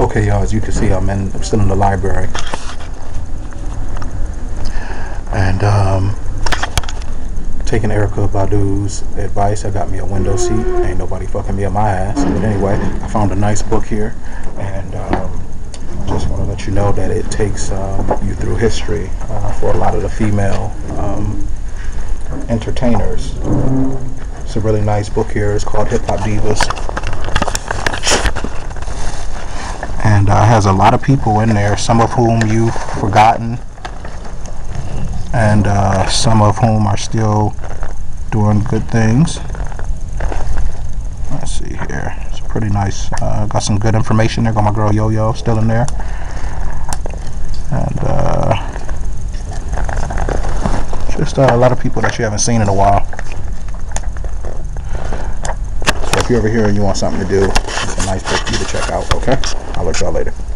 Okay, y'all, as you can see, I'm in, I'm still in the library. And, um, taking Erykah Badu's advice, I got me a window seat. Ain't nobody fucking me up my ass. But anyway, I found a nice book here. And, um, just want to let you know that it takes um, you through history uh, for a lot of the female um, entertainers. It's a really nice book here. It's called Hip Hop Divas. And uh, has a lot of people in there, some of whom you've forgotten, and uh, some of whom are still doing good things. Let's see here. It's pretty nice. Uh, got some good information there. Got my girl Yo Yo still in there. And uh, just uh, a lot of people that you haven't seen in a while. So if you're over here and you want something to do, nice book for you to check out, okay? I'll let y'all later.